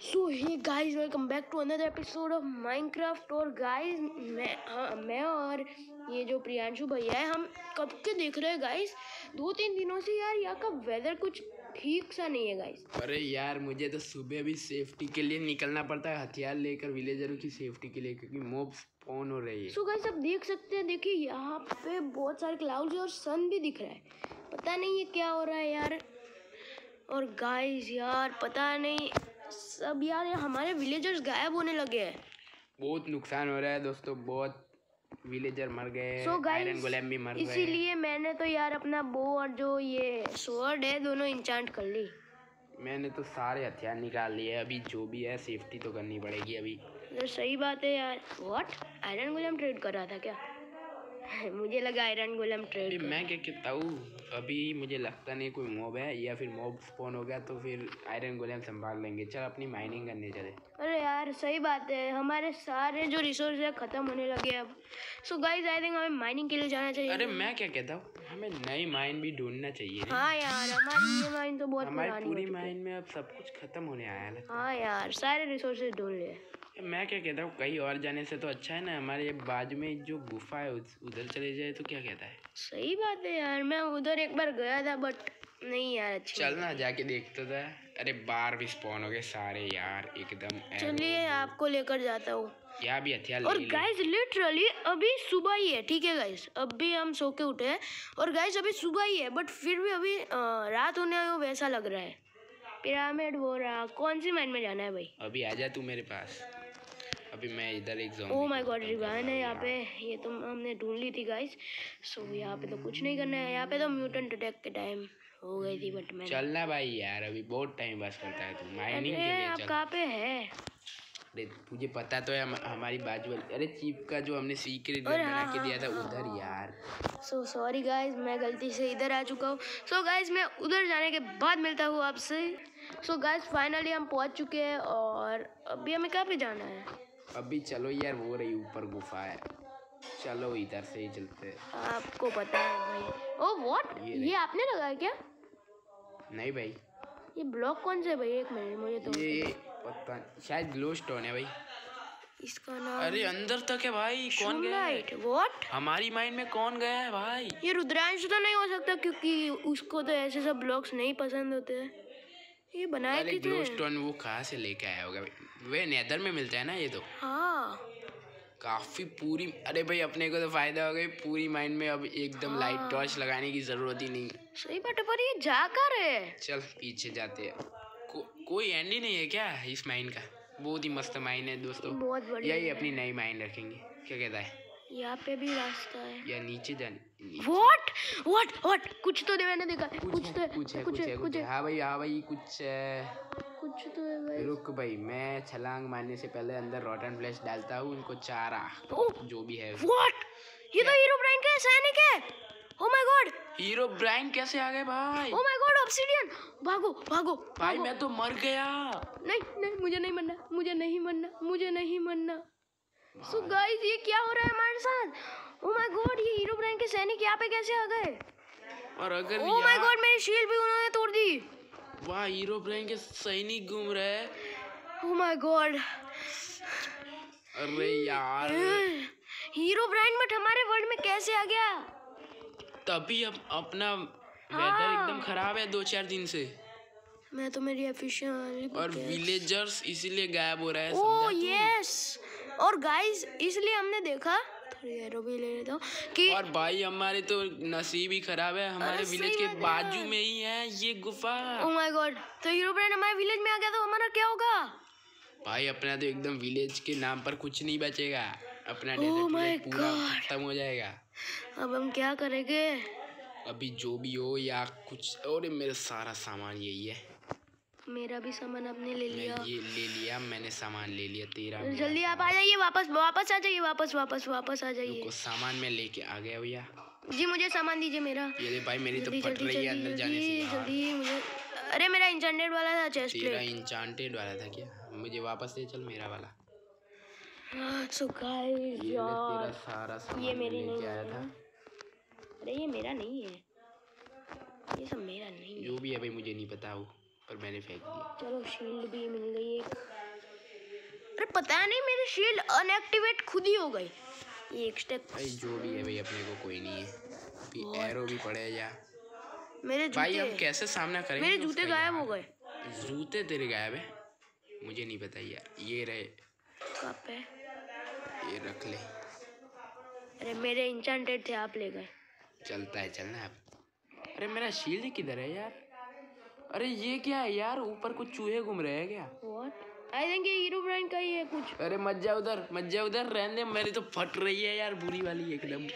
So hey guys welcome back to another episode of Minecraft और guys मैं हाँ मैं और ये जो प्रियांशु भैया है हम कब के देख रहे हैं गाइस दो तीन दिनों से यार यहाँ का वेदर कुछ ठीक सा नहीं है गाइस अरे यार मुझे तो सुबह भी सेफ्टी के लिए निकलना पड़ता है हथियार लेकर विलेजरों की सेफ्टी के लिए क्योंकि मोब स्पॉन हो रही है। सो गाइस आप देख सकते हैं देखिए यहाँ पे बहुत सारे क्लाउड्स और सन भी दिख रहा है। पता नहीं ये क्या हो रहा है यार। और गाइस यार पता नहीं सब यार ये हमारे विलेजर्स गायब होने लगे हैं। बहुत नुकसान हो रहा है दोस्तों बहुत विलेजर मर गए सो आयरन गोलेम भी मर गए इसीलिए मैंने तो यार अपना बो और जो ये स्वॉर्ड है दोनों इंचांट कर ली। मैंने तो सारे हथियार निकाल लिए अभी जो भी है सेफ्टी तो करनी पड़ेगी अभी। तो सही बात है यार। व्हाट आयरन गोलम ट्रेड कर रहा था क्या? मुझे लगा आयरन गोलम ट्रेड मैं क्या कहता हूँ? अभी मुझे लगता नहीं कोई मॉब है या फिर मॉब स्पॉन हो गया तो फिर आयरन गोलम संभाल लेंगे। चल अपनी माइनिंग करने चले। अरे यार सही बात है। हमारे सारे जो रिसोर्स है खत्म होने लगे अब। सो गाइस आई थिंक हमें माइनिंग के लिए जाना चाहिए। अरे मैं क्या कहता हूँ? हमें नई माइन भी ढूंढना चाहिए। हाँ यार हमारी ये माइन तो बहुत हमारी पूरी माइन में अब सब कुछ खत्म होने आया है हाँ। यार सारे रिसोर्सेज ढूंढ लिए। है। मैं क्या कहता हूँ कहीं और जाने से तो अच्छा है ना हमारे ये बाजू में जो गुफा है उधर चले जाए तो क्या कहता है? सही बात है यार मैं उधर एक बार गया था बट नहीं यार अच्छी चल ना जाके देखते था। अरे बार भी स्पॉन हो गए सारे यार एकदम चलिए आपको लेकर जाता हूँ। यहाँ भी हथियार और गाइस लिटरली अभी सुबह ही है ठीक है गाइस अभी हम सो के उठे हैं। और गाइस अभी सुबह ही है बट फिर भी अभी रात होने हो वैसा लग रहा है। पिरामिड वो रहा कौन सी माइंड में जाना है भाई? अभी आ जा तू मेरे पास। अभी मैं इधर एक ओ माय गॉड रिवान है यहाँ पे। ये तो हमने ढूंढ ली थी गाइस सो यहाँ पे तो कुछ नहीं करना है। यहाँ पे तो म्यूटेंट अटैक के टाइम हो गई थी बट मैंने चलना भाई यार अभी बहुत टाइम पास करता है तू। माइनिंग के लिए आप कहाँ पे है? अरे तुझे पता तो है हम, हमारी बाजू वाली अरे चीप का जो हमने सीक्रेट बना हाँ, के दिया था उधर यार। सो सॉरी गाइस मैं गलती से इधर आ चुका हूँ। सो गाइस मैं उधर जाने के बाद मिलता हूँ आपसे। सो गाइस फाइनली हम पहुँच चुके हैं और अभी हमें कहाँ पे जाना है? अभी चलो यार वो रही ऊपर गुफा है। चलो इधर से ही चलते। आपको पता है भाई। ओ व्हाट ये ये आपने लगाया क्या? नहीं भाई। ये ब्लॉक कौन से है भाई? एक मिनट मुझे तो ये पता नहीं, शायद ग्लो स्टोन है भाई। इसका नाम अरे अंदर तक है भाई। कौन गया है? व्हाट हमारी माइंड में कौन गया है भाई? ये रुद्रांश तो नहीं हो सकता क्योंकि उसको तो ऐसे सब ब्लॉक्स नहीं पसंद होते। हैं ये बनाए कितने ग्लो स्टोन वो कहाँ से लेके आया होगा? वे नेदर में मिलता है ना ये तो। हाँ। काफ़ी पूरी अरे भाई अपने को तो फ़ायदा हो गई पूरी माइंड में अब एकदम हाँ। लाइट टॉर्च लगाने की ज़रूरत ही नहीं। सही बात है पर ये जा कर है? चल पीछे जाते हैं। को, कोई एंड ही नहीं है क्या इस माइंड का? बहुत ही मस्त माइंड है दोस्तों। बहुत बढ़िया। यही अपनी नई माइंड रखेंगे। क्या कहता है? यहाँ पे भी रास्ता है। या नीचे जाने व्हाट व्हाट व्हाट कुछ तो मैंने देखा। कुछ कुछ तो कुछ है कुछ है कुछ है। हाँ। भाई हाँ भाई कुछ है। कुछ तो है भाई। रुक भाई मैं छलांग मारने से पहले अंदर रॉटन फ्लैश डालता हूँ उनको चारा ओ जो भी है। व्हाट ये तो हीरो ब्रांड का सैनिक है। Oh my God Herobrine कैसे आ गए भाई? ओ माय गॉड ऑब्सिडियन भागो भागो भाई मैं तो मर गया। नहीं नहीं मुझे नहीं मरना मुझे नहीं मरना मुझे नहीं मरना। सो गाइस ये क्या हो रहा है हमारे साथ? ओ माय गॉड ये हीरो ब्रांड के सैनिक यहाँ पे कैसे आ गए? और अगर ओ माय गॉड मेरी शील्ड भी उन्होंने तोड़ दी। वाह हीरो ब्राइन के सैनिक घूम रहे हैं। ओ माय गॉड अरे यार। हीरो ब्रांड बट हमारे वर्ल्ड में कैसे आ गया? तभी अब अपना वेदर हाँ। एकदम खराब है दो चार दिन से। मैं तो मेरी एफिशिएंट और विलेजर्स इसीलिए गायब हो रहा है ओ? यस और गाइस इसलिए हमने देखा थोड़ी एरो भी ले लेता हूँ कि और भाई हमारे तो नसीब ही खराब है हमारे विलेज के बाजू में ही है ये गुफा। ओ माय गॉड तो हीरो ब्रांड हमारे विलेज में आ गया तो हमारा क्या होगा? भाई अपना तो एकदम विलेज के नाम पर कुछ नहीं बचेगा। अपना Oh डेजर्ट पूरा खत्म हो जाएगा। अब हम क्या करेंगे? अभी जो भी हो या कुछ और मेरा सारा सामान यही है। मेरा भी सामान आपने ले लिया। ये ले लिया मैंने सामान ले लिया तेरा जल्दी आप आ जाइए वापस वापस आ जाइए वापस वापस वापस आ जाइए। सामान मैं लेके आ गया भैया। जी मुझे सामान दीजिए मेरा। ये ले भाई मेरी तो फट रही है अंदर जाने से जल्दी मुझे अरे मेरा इंटरनेट वाला था चेस्ट तेरा प्लेट इंचांटेड वाला था क्या? मुझे वापस ले चल मेरा वाला। सो गाइस ये यार। सारा सामान ये मेरी नहीं आया था। अरे ये मेरा नहीं है। ये सब मेरा नहीं है। जो भी है भाई मुझे नहीं पता वो। पर मैंने फेंक दिया। चलो शील्ड भी मिल गई एक। अरे पता नहीं मेरी शील्ड अनएक्टिवेट खुद ही हो गई ये एक स्टेप भाई जो भी है भाई अपने को कोई नहीं है। अभी एरो भी पड़े या मेरे भाई हम जूते कैसे सामना करेंगे मेरे जूते गायब हो गए। जूते तेरे गायब है? मुझे नहीं पता यार। ये रहे। कहाँ पे ये रख ले। अरे मेरे इंचांटेड थे आप ले गए। चलता है चलना है। अब अरे मेरा शील्ड किधर है यार? अरे ये क्या है यार? ऊपर कुछ चूहे घूम रहे हैं क्या? व्हाट आई थिंक ये हीरो ब्रांड का ही है कुछ। अरे मत जा उधर मत जा उधर रहने दे मेरी तो फट रही है यार बुरी वाली एकदम।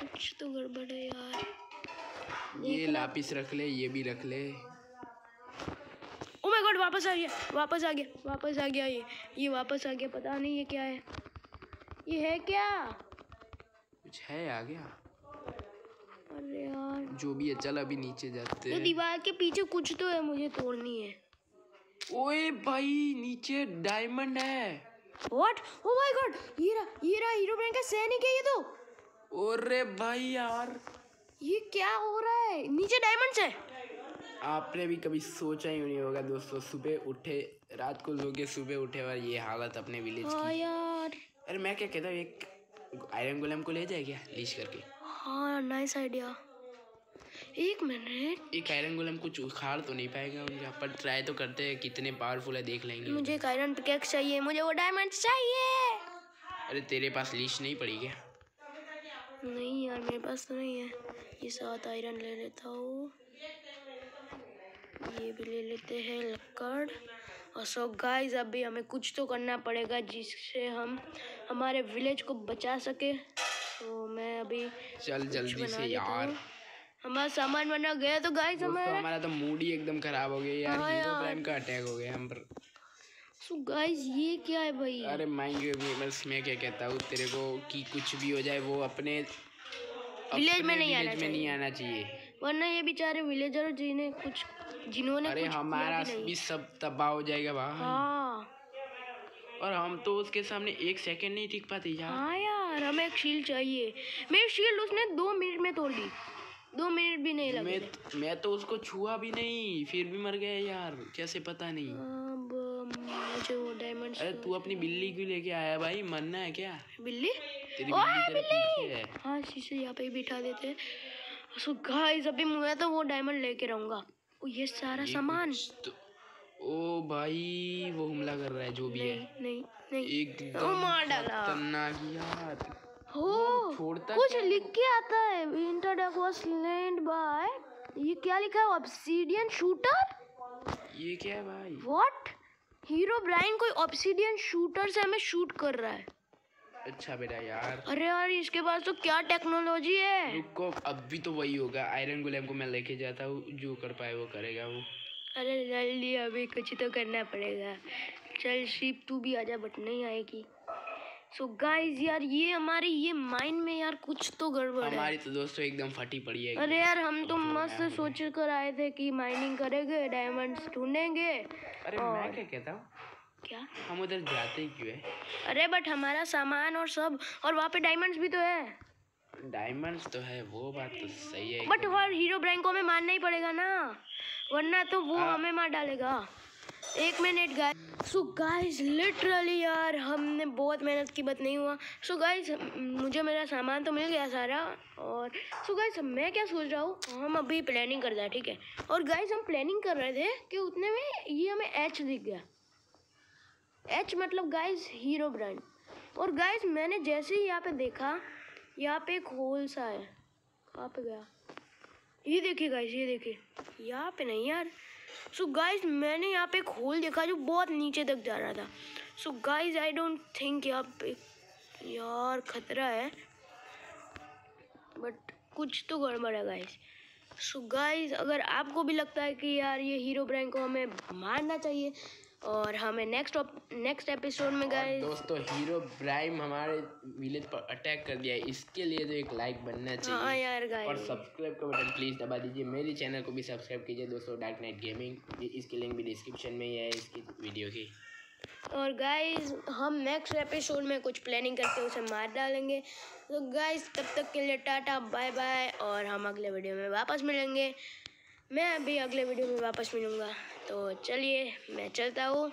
कुछ तो गड़बड़ है यार। ये लापिस रख ले ये भी रख ले। ओ माय गॉड वापस आ गया वापस आ गया वापस आ गया ये। ये वापस आ गया पता नहीं ये क्या है। ये है क्या? कुछ है आ गया अरे यार। जो भी है चल अभी नीचे जाते हैं। दीवार के पीछे कुछ तो है मुझे तोड़नी है। ओए भाई नीचे डायमंड है। व्हाट ओ माय गॉड ये रहा ये रहा हीरो ब्रांड का सैनिक है ये तो। ओरे भाई यार। ये क्या हो रहा है? नीचे डायमंड्स है। आपने भी कभी सोचा ही नहीं होगा दोस्तों सुबह उठे रात को सो के सुबह उठे और ये हालत अपने विलेज हाँ की। यार। अरे मैं क्या कहता हूँ एक आयरन गोलम को ले जाए क्या? लीच करके। हाँ नाइस आइडिया एक मिनट एक आयरन गोलम कुछ उखाड़ तो नहीं पाएगा उनका पर ट्राई तो करते हैं कितने पावरफुल है देख लेंगे मुझे एक आयरन पिकेक्स चाहिए मुझे वो डायमंड्स चाहिए. अरे तेरे पास लीच नहीं पड़ी क्या? नहीं यार मेरे पास तो नहीं है। ये सात आयरन ले लेता हूँ। ये भी ले लेते हैं लक्कड़। और सो गाइस अभी हमें कुछ तो करना पड़ेगा जिससे हम हमारे विलेज को बचा सके। अभी चल जल्दी से यार। हमारा सामान बना गया तो गाइस दोस्तों हमारा हमारा तो मूड ही एकदम खराब हो गया यार। हाँ हीरो यार। प्राइम का अटैक हो गया हम पर। सो गाइस ये क्या है भाई? अरे माइंड बस मैं क्या कहता हूँ तेरे को कि कुछ भी हो जाए वो अपने Village में नहीं आना में नहीं आना चाहिए। वरना ये बेचारे विलेजर जिन्हें कुछ जिन्होंने अरे कुछ हमारा भी भी सब तबाह हो जाएगा भाई। हाँ। और हम तो उसके सामने एक सेकंड नहीं टिक पाते यार। हाँ यार। हमें एक शील्ड चाहिए। मेरी शील्ड उसने दो मिनट में तोड़ दी। दो मिनट भी नहीं लगे। मैं मैं तो उसको छुआ भी नहीं फिर भी मर गया यार। कैसे पता नहीं। अब मुझे वो डायमंड्स अरे तू अपनी बिल्ली क्यों लेके आया भाई? मरना है क्या? बिल्ली? तेरी बिल्ली है। हाँ शीशे यहाँ पे बिठा देते हैं। सो गाइस अभी मैं तो वो डायमंड लेके रहूँगा। ये सारा सामान। तो ओ भाई वो हमला कर रहा है जो भी है। नहीं नहीं एकदम मार डाला। खतरनाक यार। हो छोड़ता कुछ लिख के आता है। इंटरडेक वाज लैंड बाय ये क्या लिखा है ऑब्सीडियन शूटर ये क्या है भाई? व्हाट हीरो ब्राइन कोई ऑब्सीडियन शूटर से हमें शूट कर रहा है। अच्छा बेटा यार। अरे यार इसके पास तो क्या टेक्नोलॉजी है? रुको अब भी तो वही होगा। आयरन गोलेम को मैं लेके जाता हूँ जो कर पाए वो करेगा वो। अरे जल्दी अभी कुछ तो करना पड़ेगा। चल शिप तू भी आजा बट नहीं आएगी। सो so गाइस यार ये हमारे ये माइंड में यार कुछ तो गड़बड़ है। हमारी तो दोस्तों एकदम फटी पड़ी है। अरे यार हम तो मस्त सोच कर आए थे कि माइनिंग करेंगे डायमंड्स ढूंढेंगे। अरे और... मैं क्या कहता हूँ? क्या? हम उधर जाते ही क्यों है? अरे बट हमारा सामान और सब और वहाँ पे डायमंड्स भी तो है। डायमंड्स तो है वो बात तो सही है बट हीरो ब्रांड को हमें मारना ही पड़ेगा ना। वरना तो वो आ... हमें मार डालेगा। एक minute guys so guys literally यार हमने बहुत मेहनत की बट नहीं हुआ। सो so गाइस मुझे मेरा सामान तो मिल गया सारा और सो so गाइस मैं क्या सोच रहा हूँ? हम अभी प्लानिंग कर रहे हैं ठीक है? और गाइस हम प्लानिंग कर रहे थे कि उतने में ये हमें एच दिख गया। एच मतलब गाइस हीरो ब्रांड और गाइस मैंने जैसे ही यहाँ पे देखा यहाँ पे एक होल सा है। कहाँ पे गया? ये देखिए गाइस ये देखिए। यहाँ पे नहीं यार। सो so गाइस मैंने यहाँ पे एक होल देखा जो बहुत नीचे तक जा रहा था। So guys I don't think यहाँ पे यार खतरा है। बट कुछ तो गड़बड़ है गाइस सो गाइस अगर आपको भी लगता है कि यार ये हीरो ब्रांड को हमें मारना चाहिए और हमें नेक्स्ट नेक्स्ट एपिसोड में गए दोस्तों हीरो ब्राइम हमारे विलेज पर अटैक कर दिया है। इसके लिए तो एक लाइक बनना चाहिए हाँ चाहिए। यार और सब्सक्राइब का बटन प्लीज़ दबा दीजिए। मेरे चैनल को भी सब्सक्राइब कीजिए दोस्तों डार्क नाइट गेमिंग इसकी लिंक भी डिस्क्रिप्शन में ही है इसकी वीडियो की। और गाइस हम नेक्स्ट एपिसोड में कुछ प्लानिंग करके उसे मार डालेंगे। तो गाइस तब तक के लिए टाटा बाय बाय और हम अगले वीडियो में वापस मिलेंगे। मैं अभी अगले वीडियो में वापस मिलूँगा। तो चलिए मैं चलता हूँ।